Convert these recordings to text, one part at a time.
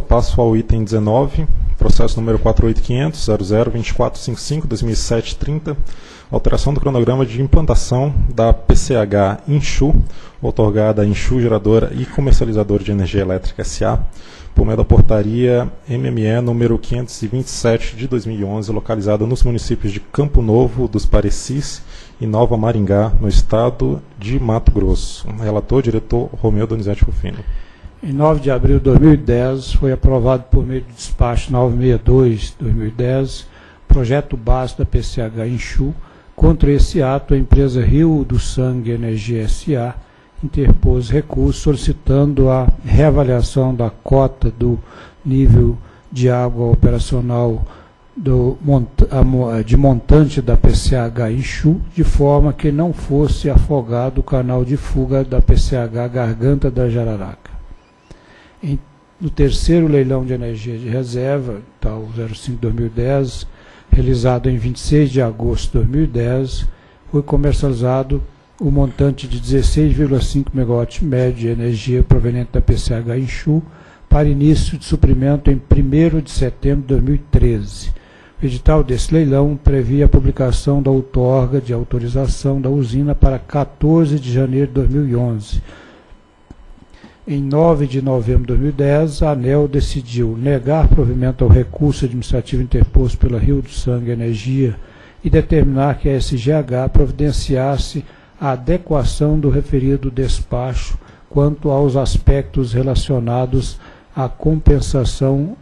Passo ao item 19, processo número 4850-002455-2007-30, alteração do cronograma de implantação da PCH Inchu, otorgada a Inchu Geradora e Comercializadora de Energia Elétrica SA, por meio da portaria MME número 527 de 2011, localizada nos municípios de Campo Novo, dos Parecis e Nova Maringá, no estado de Mato Grosso. Relator, diretor Romeu Donizete Rufino. Em 9 de abril de 2010, foi aprovado por meio do despacho 962-2010, projeto base da PCH Inchu. Contra esse ato, a empresa Rio do Sangue Energia SA interpôs recurso solicitando a reavaliação da cota do nível de água operacional do, de montante da PCH Inchu, de forma que não fosse afogado o canal de fuga da PCH Garganta da Jararaca. Em, no terceiro leilão de energia de reserva, tal 05-2010, realizado em 26 de agosto de 2010, foi comercializado o montante de 16,5 MW médio de energia proveniente da PCH Inchu para início de suprimento em 1 de setembro de 2013. O edital desse leilão previa a publicação da outorga de autorização da usina para 14 de janeiro de 2011 em 9 de novembro de 2010, a ANEL decidiu negar provimento ao recurso administrativo interposto pela Rio do Sangue Energia e determinar que a SGH providenciasse a adequação do referido despacho quanto aos aspectos relacionados à compensação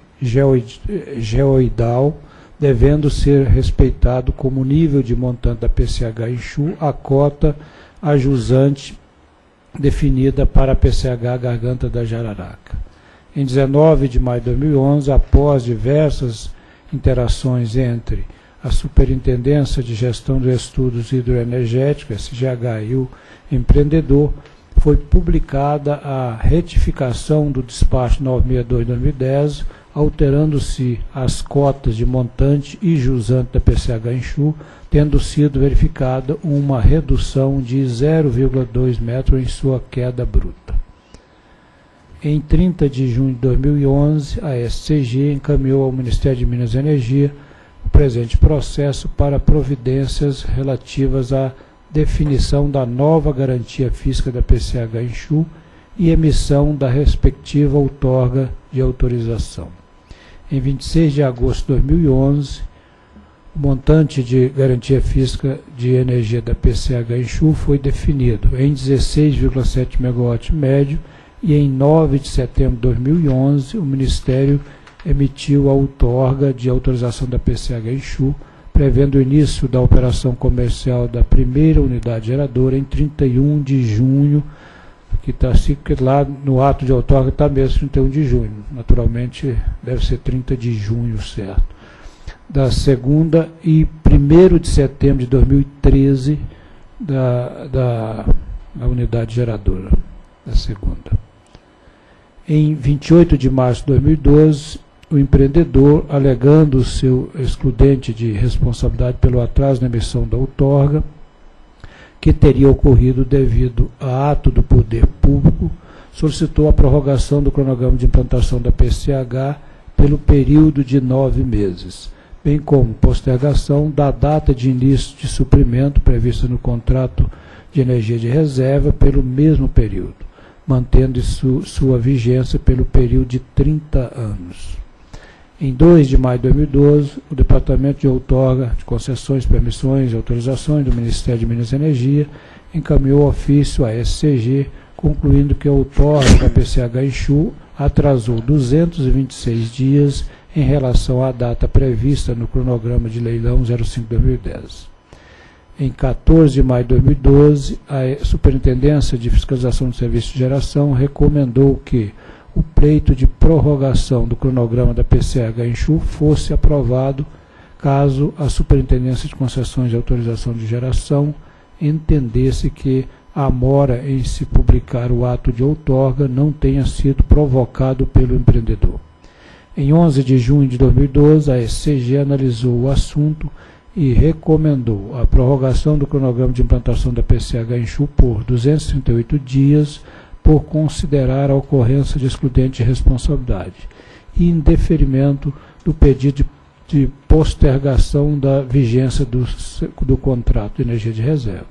geoidal, devendo ser respeitado como nível de montante da PCH Enxu a cota ajusante definida para a PCH Garganta da Jararaca. Em 19 de maio de 2011, após diversas interações entre a Superintendência de Gestão dos Estudos Hidroenergéticos, SGH, e o empreendedor, foi publicada a retificação do despacho 962-2010, alterando-se as cotas de montante e jusante da PCH Enxu, tendo sido verificada uma redução de 0,2 metros em sua queda bruta. Em 30 de junho de 2011, a SCG encaminhou ao Ministério de Minas e Energia o presente processo para providências relativas à definição da nova garantia física da PCH Enxu e emissão da respectiva outorga de autorização. Em 26 de agosto de 2011, o montante de garantia física de energia da PCH Enxu foi definido em 16,7 MW médio e em 9 de setembro de 2011 o Ministério emitiu a outorga de autorização da PCH Enxu, prevendo o início da operação comercial da primeira unidade geradora em 31 de junho, que está assim, que lá no ato de outorga está mesmo 31 de junho. Naturalmente deve ser 30 de junho, certo? Da segunda e 1 de setembro de 2013 da, da, da unidade geradora, da segunda. Em 28 de março de 2012, o empreendedor, alegando o seu excludente de responsabilidade pelo atraso na emissão da outorga, que teria ocorrido devido a ato do poder público, solicitou a prorrogação do cronograma de implantação da PCH pelo período de nove meses, bem como postergação da data de início de suprimento prevista no contrato de energia de reserva pelo mesmo período, mantendo su sua vigência pelo período de 30 anos. Em 2 de maio de 2012, o Departamento de Outorga de Concessões, Permissões e Autorizações do Ministério de Minas e Energia encaminhou ofício à SCG, concluindo que a outorga da PCH Enxu atrasou 226 dias em relação à data prevista no cronograma de leilão 05-2010. Em 14 de maio de 2012, a Superintendência de Fiscalização de Serviços de Geração recomendou que o pleito de prorrogação do cronograma da PCH Enxu fosse aprovado caso a Superintendência de Concessões de Autorização de Geração entendesse que a mora em se publicar o ato de outorga não tenha sido provocado pelo empreendedor. Em 11 de junho de 2012, a SCG analisou o assunto e recomendou a prorrogação do cronograma de implantação da PCH Enxu por 238 dias por considerar a ocorrência de excludente de responsabilidade e indeferimento do pedido de, de postergação da vigência do, do contrato de energia de reserva.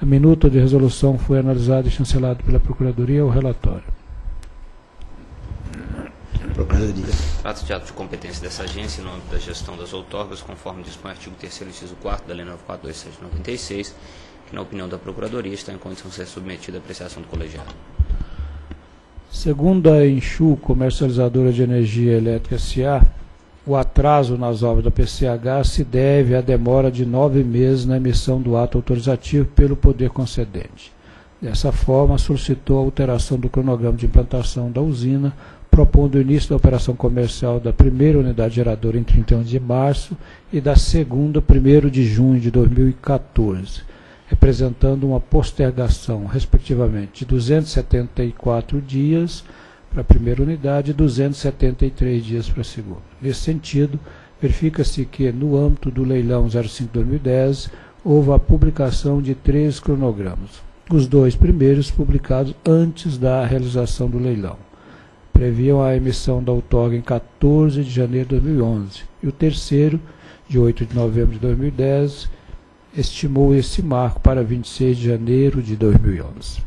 A minuta de resolução foi analisada e chancelada pela Procuradoria ao relatório. Procuradoria. Trata de ato de competência dessa agência no âmbito da gestão das outorgas, conforme dispõe o artigo 3 inciso 4 da Lei 942796, que, na opinião da Procuradoria, está em condição de ser submetida à apreciação do colegiado. Segundo a Enxu, comercializadora de energia elétrica SA, o atraso nas obras da PCH se deve à demora de nove meses na emissão do ato autorizativo pelo poder concedente. Dessa forma, solicitou a alteração do cronograma de implantação da usina, propondo o início da operação comercial da primeira unidade geradora em 31 de março e da segunda, 1 de junho de 2014 representando uma postergação, respectivamente, de 274 dias para a primeira unidade e 273 dias para a segunda. Nesse sentido, verifica-se que, no âmbito do leilão 05-2010, houve a publicação de três cronogramas, os dois primeiros publicados antes da realização do leilão. Previam a emissão da outorga em 14 de janeiro de 2011 e o terceiro, de 8 de novembro de 2010, estimou esse marco para 26 de janeiro de 2011.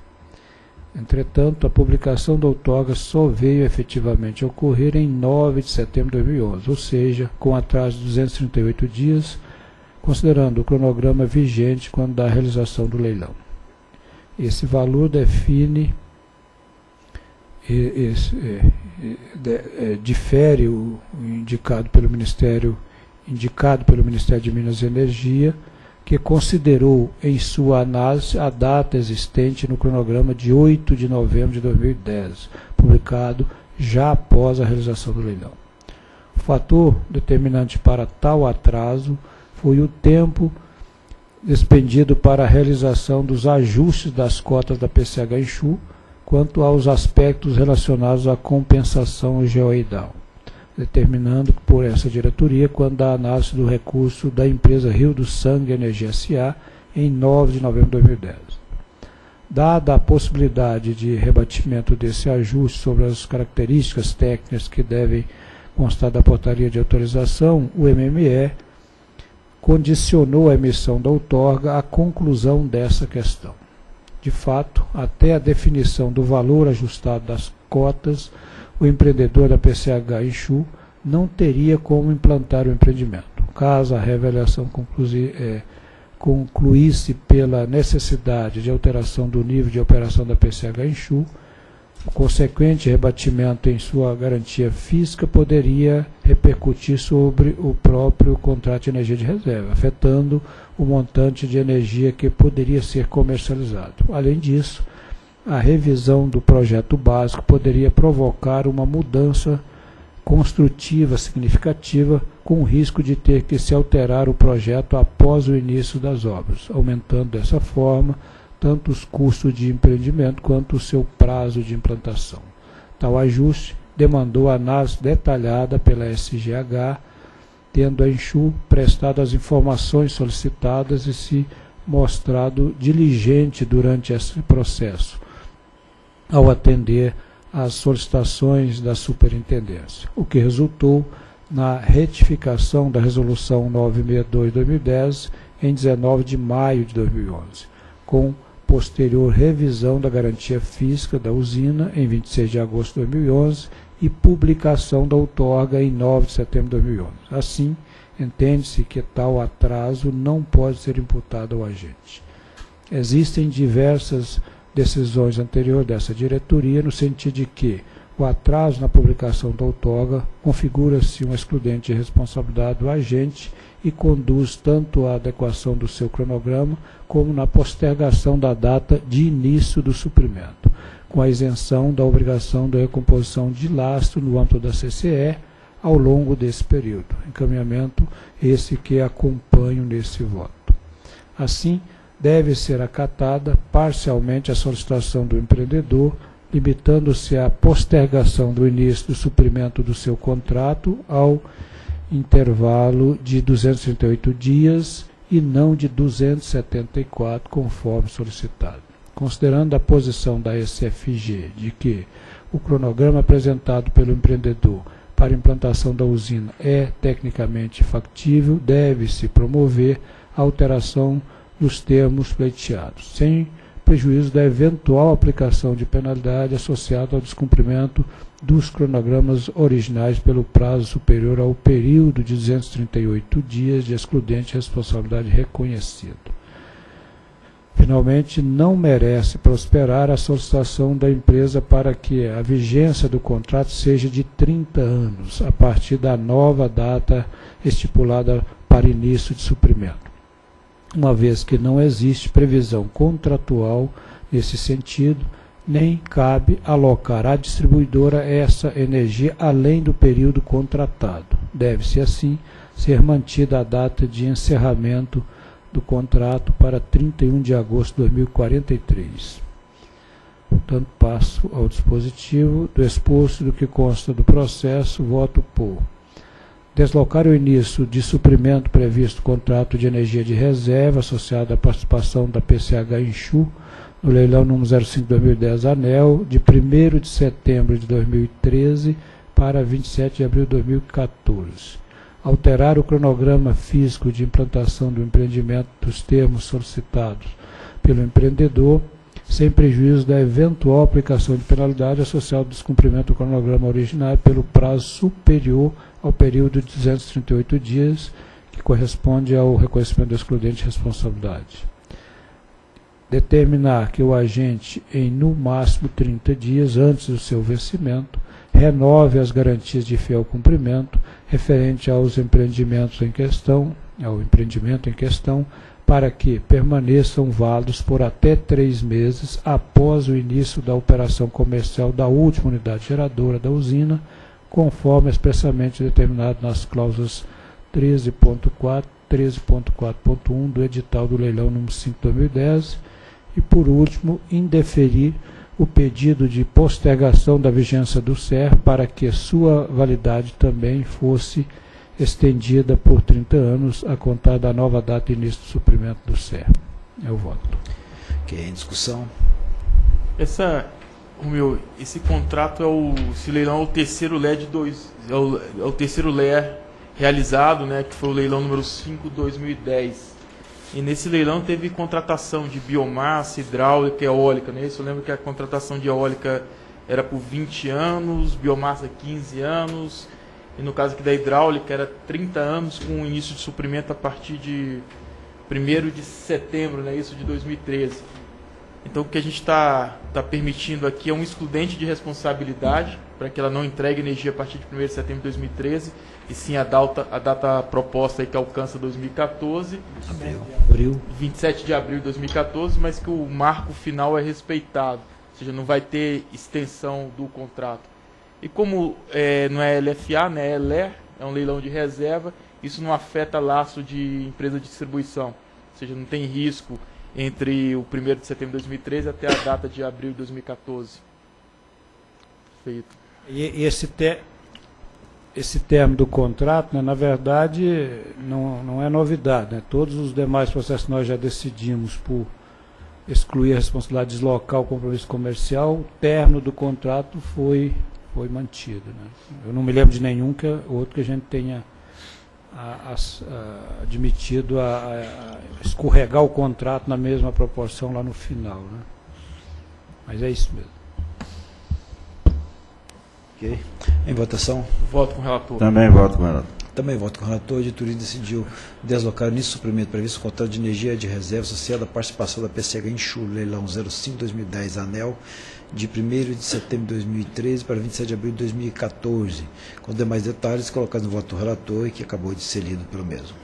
Entretanto, a publicação da outorga só veio efetivamente ocorrer em 9 de setembro de 2011, ou seja, com atraso de 238 dias, considerando o cronograma vigente quando da realização do leilão. Esse valor define esse, é, é, difere o indicado pelo Ministério indicado pelo Ministério de Minas e Energia que considerou em sua análise a data existente no cronograma de 8 de novembro de 2010, publicado já após a realização do leilão. O fator determinante para tal atraso foi o tempo despendido para a realização dos ajustes das cotas da PCH Enxu quanto aos aspectos relacionados à compensação geoidal determinando por essa diretoria quando da análise do recurso da empresa Rio do Sangue Energia S.A. em 9 de novembro de 2010. Dada a possibilidade de rebatimento desse ajuste sobre as características técnicas que devem constar da portaria de autorização, o MME condicionou a emissão da outorga à conclusão dessa questão. De fato, até a definição do valor ajustado das cotas, o empreendedor da PCH Enxu não teria como implantar o empreendimento. Caso a revelação é, concluísse pela necessidade de alteração do nível de operação da PCH Enxu, o consequente rebatimento em sua garantia física poderia repercutir sobre o próprio contrato de energia de reserva, afetando o montante de energia que poderia ser comercializado. Além disso, a revisão do projeto básico poderia provocar uma mudança construtiva significativa, com o risco de ter que se alterar o projeto após o início das obras, aumentando dessa forma tanto os custos de empreendimento quanto o seu prazo de implantação. Tal ajuste demandou análise detalhada pela SGH, tendo a Enxu prestado as informações solicitadas e se mostrado diligente durante esse processo ao atender às solicitações da superintendência, o que resultou na retificação da Resolução 962-2010 em 19 de maio de 2011, com posterior revisão da garantia física da usina em 26 de agosto de 2011 e publicação da outorga em 9 de setembro de 2011. Assim, entende-se que tal atraso não pode ser imputado ao agente. Existem diversas decisões anteriores dessa diretoria, no sentido de que o atraso na publicação da outorga configura-se um excludente de responsabilidade do agente e conduz tanto à adequação do seu cronograma como na postergação da data de início do suprimento, com a isenção da obrigação da recomposição de lastro no âmbito da CCE ao longo desse período. Encaminhamento esse que acompanho nesse voto. Assim, deve ser acatada parcialmente a solicitação do empreendedor, limitando-se à postergação do início do suprimento do seu contrato ao intervalo de 238 dias e não de 274, conforme solicitado. Considerando a posição da SFG de que o cronograma apresentado pelo empreendedor para implantação da usina é tecnicamente factível, deve-se promover a alteração nos termos pleiteados, sem prejuízo da eventual aplicação de penalidade associada ao descumprimento dos cronogramas originais pelo prazo superior ao período de 238 dias de excludente responsabilidade reconhecido. Finalmente, não merece prosperar a solicitação da empresa para que a vigência do contrato seja de 30 anos, a partir da nova data estipulada para início de suprimento uma vez que não existe previsão contratual nesse sentido, nem cabe alocar à distribuidora essa energia além do período contratado. Deve-se, assim, ser mantida a data de encerramento do contrato para 31 de agosto de 2043. Portanto, passo ao dispositivo do exposto do que consta do processo, voto por deslocar o início de suprimento previsto no contrato de energia de reserva associado à participação da PCH Enxu no leilão número 05-2010 ANEL, de 1 de setembro de 2013 para 27 de abril de 2014. Alterar o cronograma físico de implantação do empreendimento dos termos solicitados pelo empreendedor, sem prejuízo da eventual aplicação de penalidade associada ao descumprimento do cronograma original pelo prazo superior ao período de 238 dias, que corresponde ao reconhecimento do excludente de responsabilidade. Determinar que o agente, em no máximo 30 dias antes do seu vencimento, renove as garantias de fiel cumprimento referente aos empreendimentos em questão, ao empreendimento em questão, para que permaneçam válidos por até três meses após o início da operação comercial da última unidade geradora da usina, conforme expressamente determinado nas cláusulas 13.4, 13.4.1 do edital do leilão número 5 de 2010 e, por último, indeferir o pedido de postergação da vigência do SER para que sua validade também fosse estendida por 30 anos a contar da nova data de início do suprimento do SER. É o voto. Ok, em discussão. Essa o meu, esse contrato é o, esse leilão é o terceiro LED 2, é o, é o terceiro LE realizado, né, que foi o leilão número 5 2010. E nesse leilão teve contratação de biomassa, hidráulica, eólica, né? Isso eu lembro que a contratação de eólica era por 20 anos, biomassa 15 anos, e no caso aqui da hidráulica era 30 anos com início de suprimento a partir de 1 de setembro, né, isso de 2013. Então o que a gente está tá permitindo aqui é um excludente de responsabilidade para que ela não entregue energia a partir de 1 de setembro de 2013 e sim a data, a data proposta aí que alcança 2014. Abril. 27 de abril de 2014, mas que o marco final é respeitado. Ou seja, não vai ter extensão do contrato. E como é, não é LFA, né, é LER, é um leilão de reserva, isso não afeta laço de empresa de distribuição. Ou seja, não tem risco entre o 1 de setembro de 2013 até a data de abril de 2014. Feito. E, esse, te, esse termo do contrato, né, na verdade, não, não é novidade. Né? Todos os demais processos nós já decidimos por excluir a responsabilidade de deslocar o compromisso comercial, o término do contrato foi, foi mantido. Né? Eu não me lembro de nenhum que outro que a gente tenha a, a, admitido a, escorregar o contrato na mesma proporção lá no final. Né? Mas é isso mesmo. Ok. Em votação? Voto com o relator. Também voto com o relator. Também voto com o relator. A editoria decidiu deslocar o início suprimento previsto no contrato de energia de reserva associada à participação da PCH em Chu, leilão 05-2010 ANEL, de 1 de setembro de 2013 para 27 de abril de 2014, com demais detalhes colocados no voto do relator e que acabou de ser lido pelo mesmo.